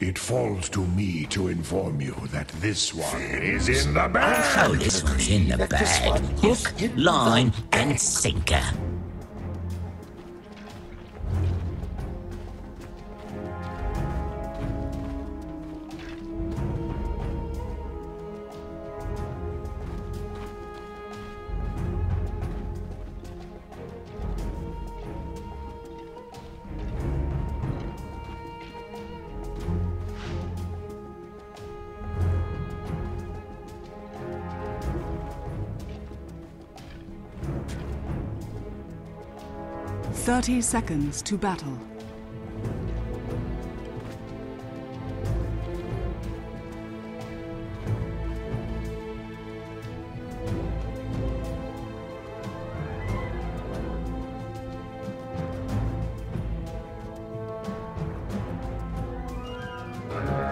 It falls to me to inform you that this one is in the bag. Oh, this one's in the bag. Hook, line, and sinker. Thirty seconds to battle.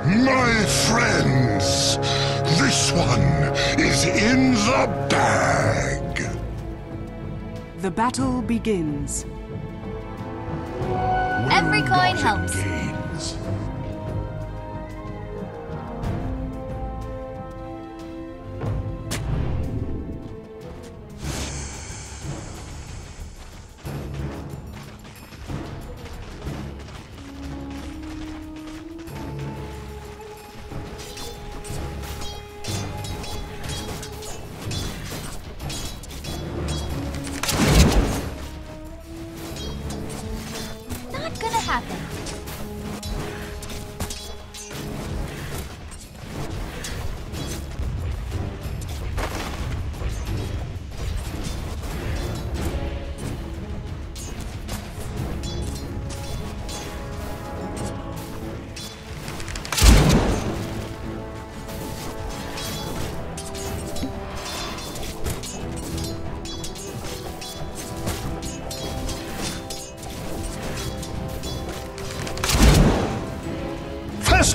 My friends, this one is in the bag. The battle begins. Every coin helps.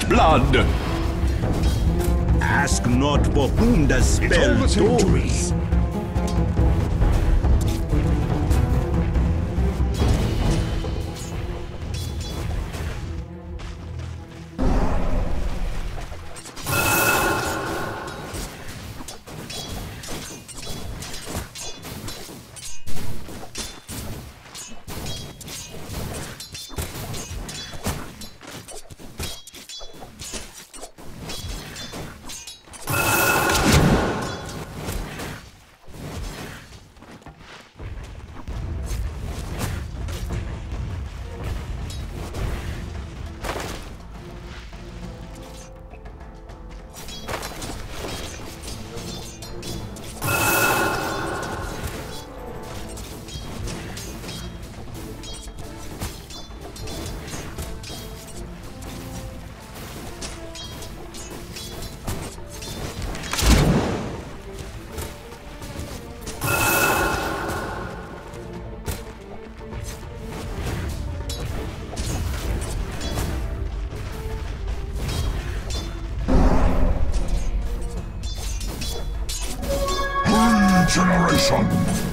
First blood! Ask not for whom the spell the same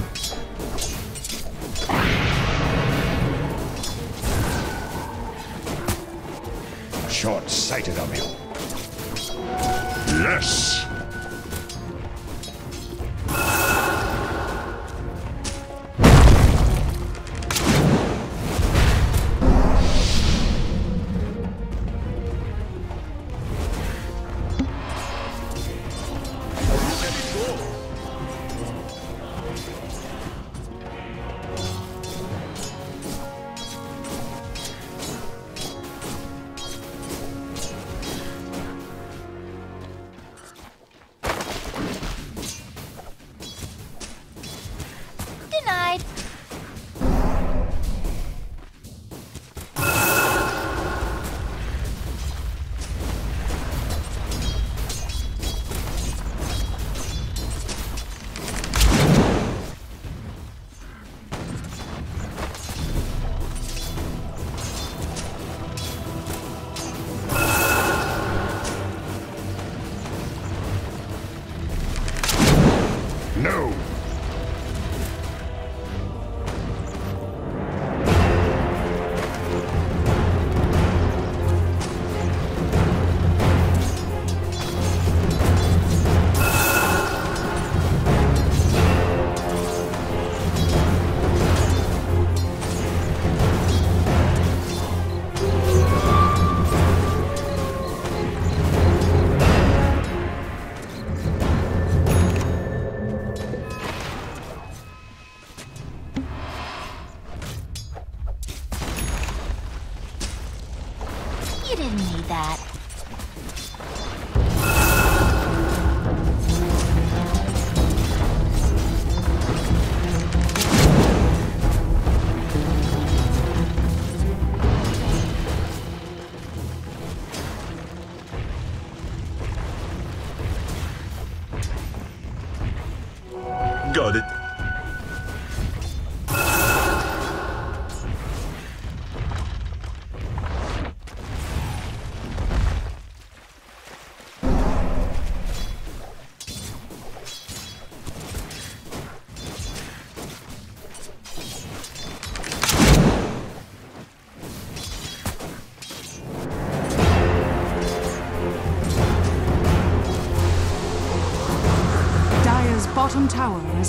side. Didn't need that.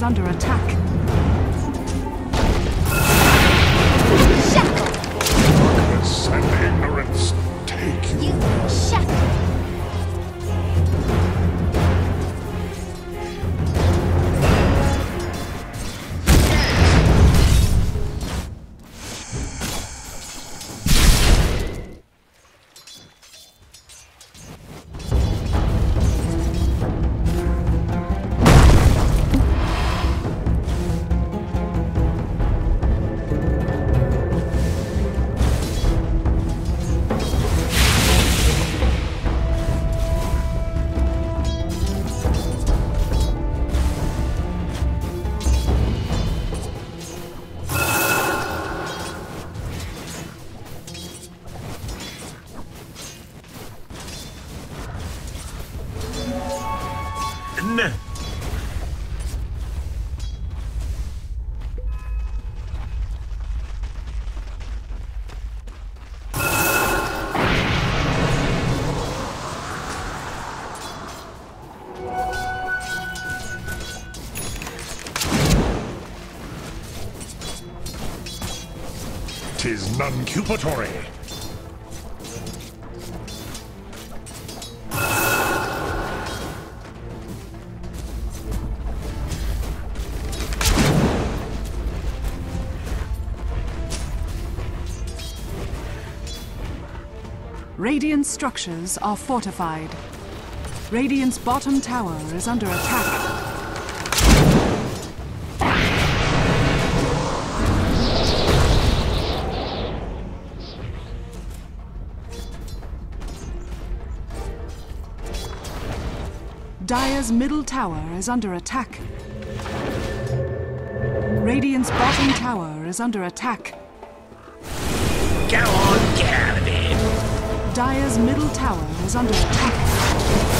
Under attack. Tis non-cupatory. Radiant structures are fortified. Radiant's bottom tower is under attack. Dire's middle tower is under attack. Radiant's bottom tower is under attack. Go on, get out of here. Dire's middle tower is under attack.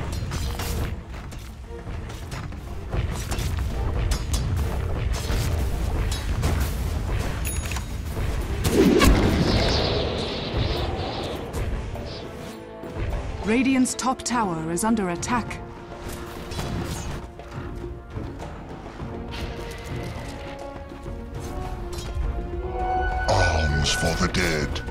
Radiant's top tower is under attack. Arms for the dead.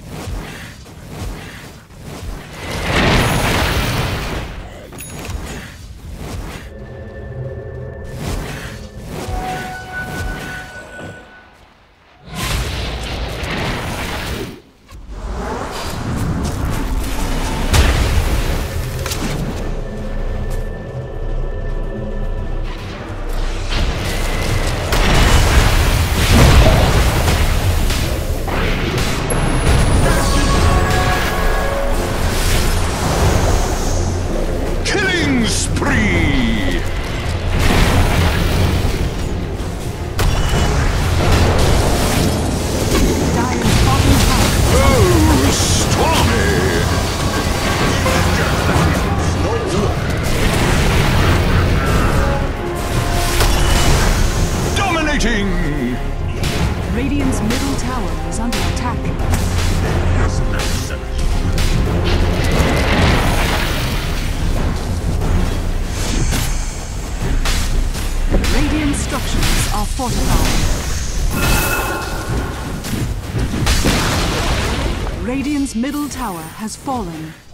Has fallen.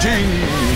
Dominating!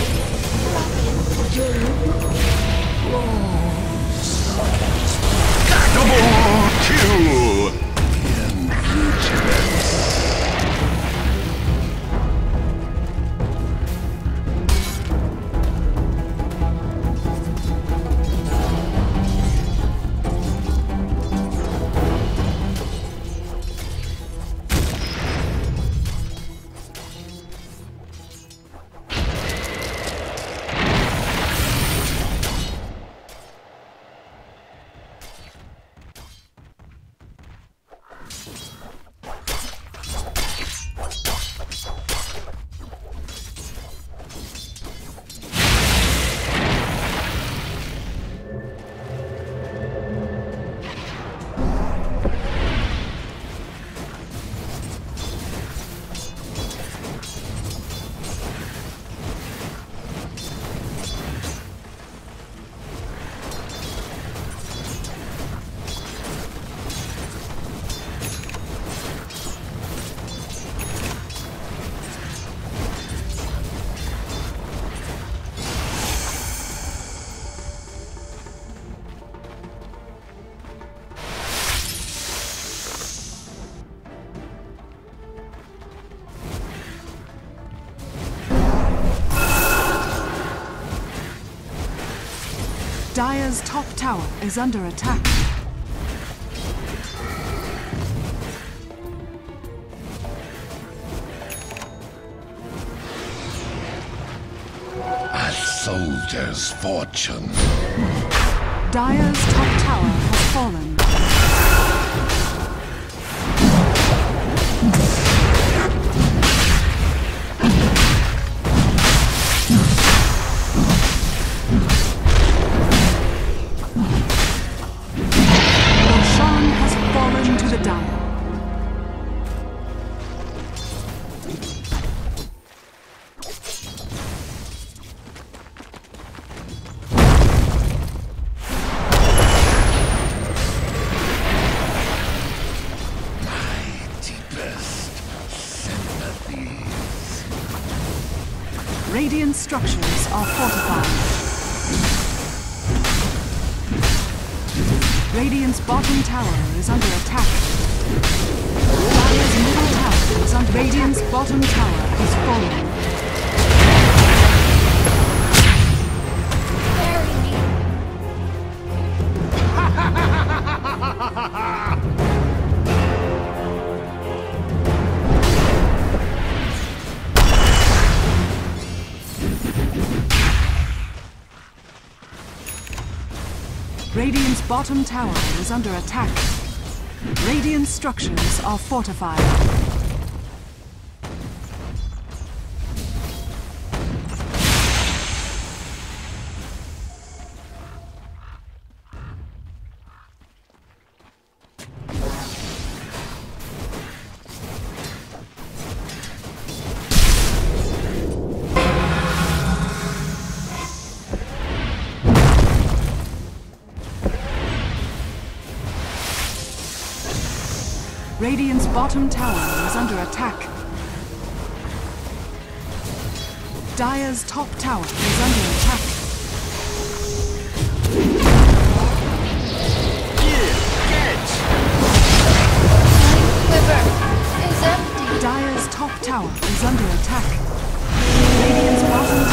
Dire's top tower is under attack. A soldier's fortune. Dire's top tower has fallen. The sympathies. Radiant structures are fortified. Radiant's bottom tower is under attack. Dire's middle tower is under Radiant's bottom tower has fallen. Bottom tower is under attack. Radiant structures are fortified. Radiant's bottom tower is under attack. Dire's top tower is under attack. Quiver is empty. Dire's top tower is under attack. Radiant's bottom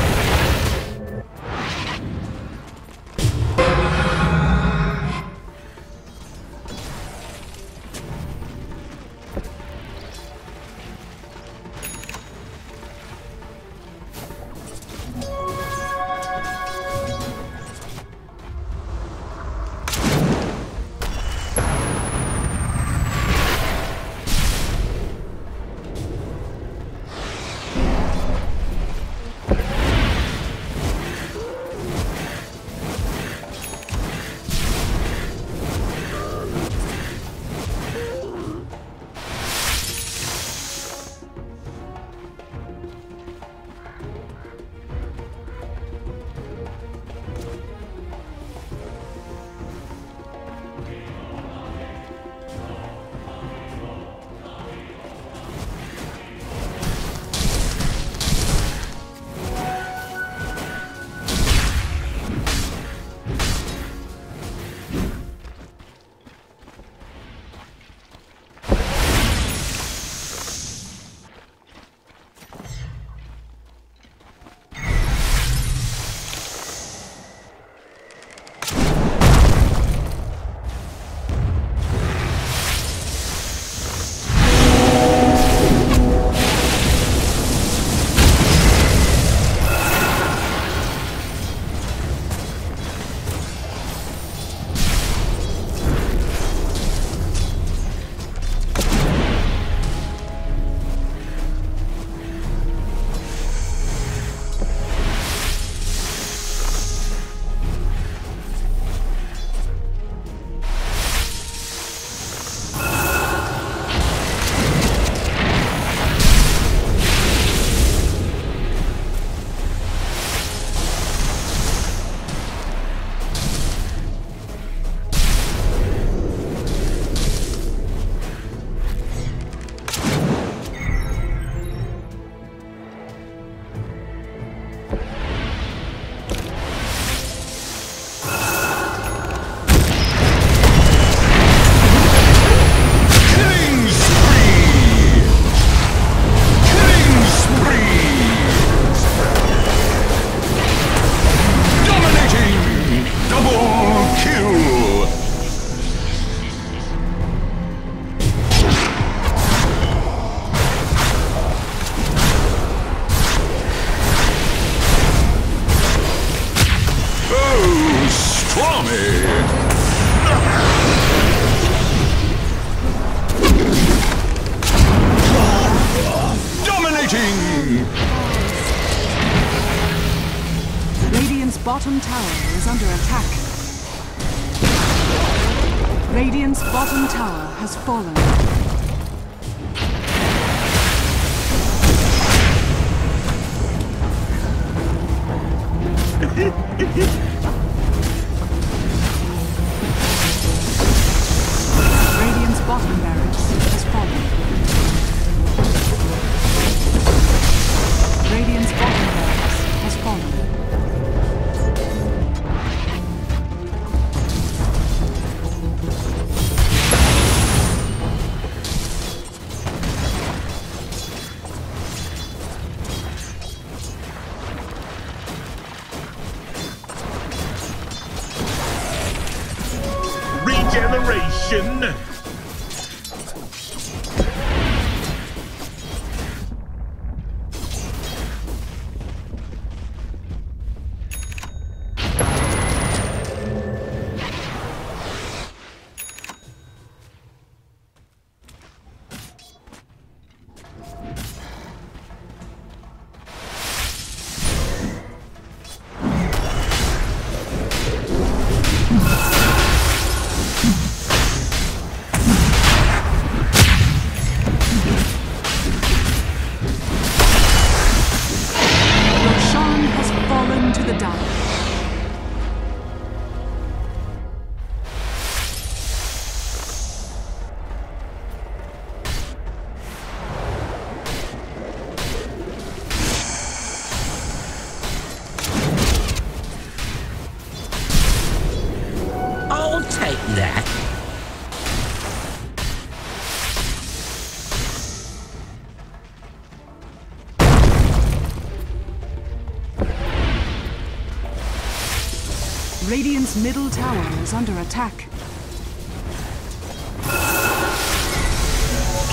Dire's middle tower is under attack.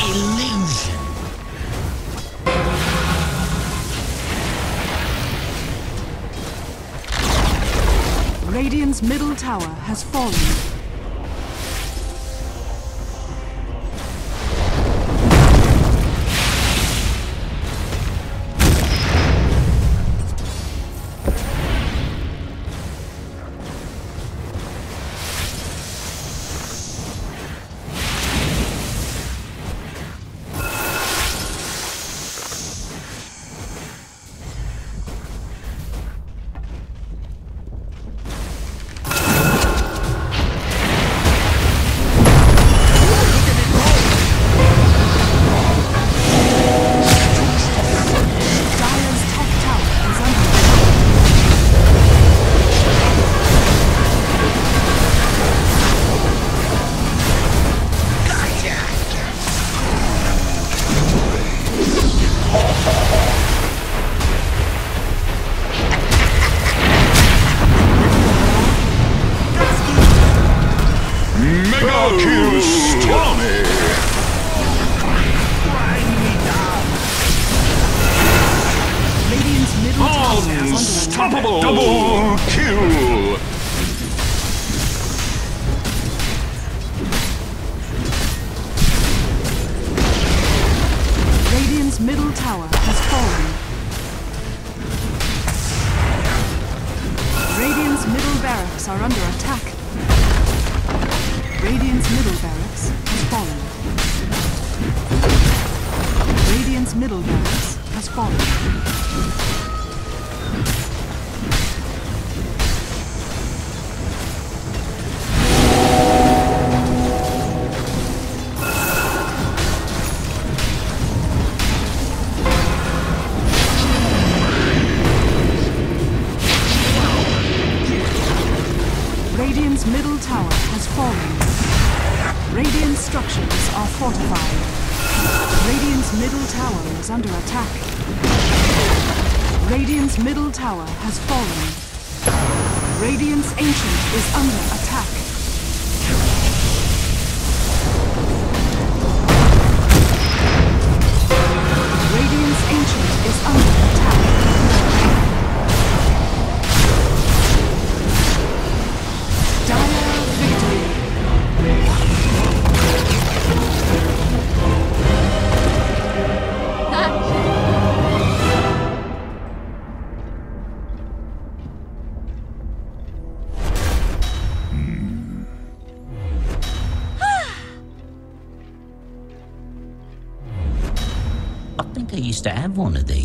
Illusion! Radiant's middle tower has fallen. Unstoppable double kill. Radiant's Ancient is under attack. wanted these.